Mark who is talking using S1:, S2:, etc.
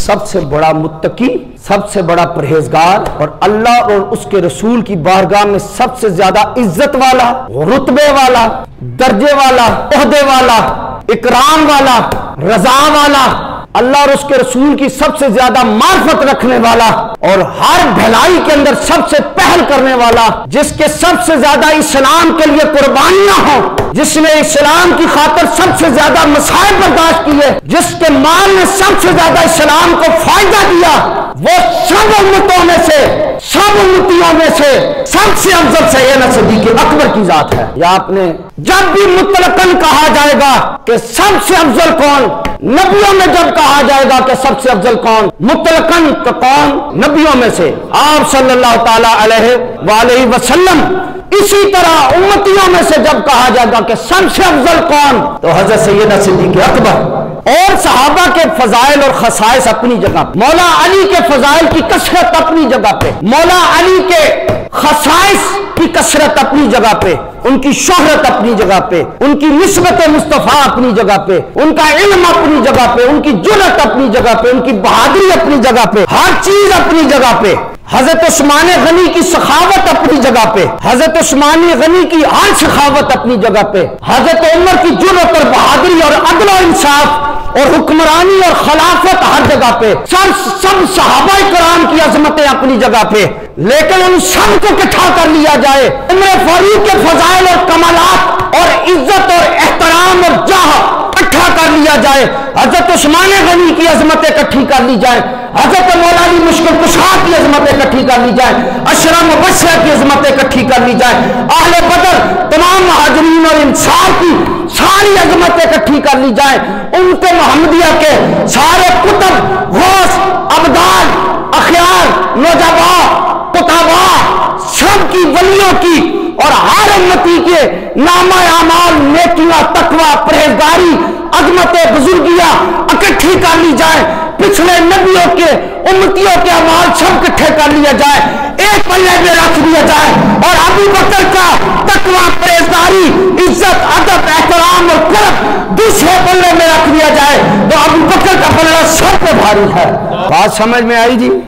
S1: सबसे बड़ा मुत्तकी, सबसे बड़ा परहेजगार और अल्लाह और उसके रसूल की बारगाह में सबसे ज़्यादा इज़्ज़त वाला, रुतबे वाला, दर्जे वाला ओहदे वाला, इकराम वाला, रजा वाला, अल्लाह और उसके रसूल की सबसे ज़्यादा मार्फत रखने वाला और हर भलाई के अंदर सबसे पहल करने वाला, जिसके सबसे ज़्यादा इस्लाम के लिए कुर्बानियाँ हो। जिसने इस्लाम की खातर सबसे ज़्यादा मसाइल बर्दाश्त किए, जिसके माल ने सबसे ज़्यादा इस्लाम को फ़ायदा दिया वो सब उम्मतों में से, सब उम्मतियों में से सबसे अफजल सैयद सदीक अकबर की जात है। या आपने जब भी मुतलकन कहा जाएगा कि सबसे अफजल कौन, नबियों में जब कहा जाएगा कि सबसे अफजल कौन, मुतलकन तो कौन, नबियों में से। आप सल्लल्लाहु अलैहि वसल्लम इसी तरह उम्मतियों में से जब कहा जाएगा कि सबसे अफजल कौन तो हज़रत सैयद सिद्दीक अकबर और सहाबा के फजाइल और खसाइस अपनी जगह पे मौला अली के फजाइल की कसरत अपनी जगह पे मौला अली के खसाइस की कसरत अपनी जगह पे उनकी शोहरत अपनी जगह पे उनकी नस्बत मुस्तफ़ा अपनी जगह पे उनका इल्म अपनी जगह पे उनकी जुलत अपनी जगह पे उनकी बहादुरी अपनी जगह पे हर चीज़ अपनी जगह पे हज़रत उस्मान गनी की सखावत अपनी जगह पे हज़रत उस्मान गनी की हर सखावत अपनी जगह पे हज़रत उमर की जुलत और बहादुरी और अदल इंसाफ और हुक्मरानी और खिलाफत हर जगह पे। सब सब सहाबा कराम की अजमतें अपनी जगह पे। लेकिन उन सबको इकट्ठा कर लिया जाए। उम्र फारूक के फजाइल और कमालात और इज़्ज़त और एहतराम और जाह इकट्ठा कर लिया जाए। हज़रत उस्मान गनी की अजमत इकट्ठी कर ली जाए। हज़रत मौलानी मुश्किल कुशा की अजमत इकट्ठी कर ली जाए। अशरम मुबशर की अजमत इकट्ठी कर ली जाए। आहले बदर, तमाम महाजरीन और इंसार की सारी अजमत इकट्ठी कर ली जाए। उनके मोहम्मदिया के सारे कुतब घोष अबदान अखियार नौजवा कुतबा सबकी वलियों की और हर उन्नति के नामा अमाल नेकिया, तकवा, परहेजगारी, अजमत बुजुर्गिया इकट्ठी कर ली जाए। पिछले नबियों के, उम्मतियों के अमाल सब इकट्ठे कर लिया जाए। एक पल्ले में रख दिया जाए। और अभी बकर का तकवा परहेजगारी इज़्ज़त अदब एहतराम और करब दूसरे भारी है बात समझ में आई जी?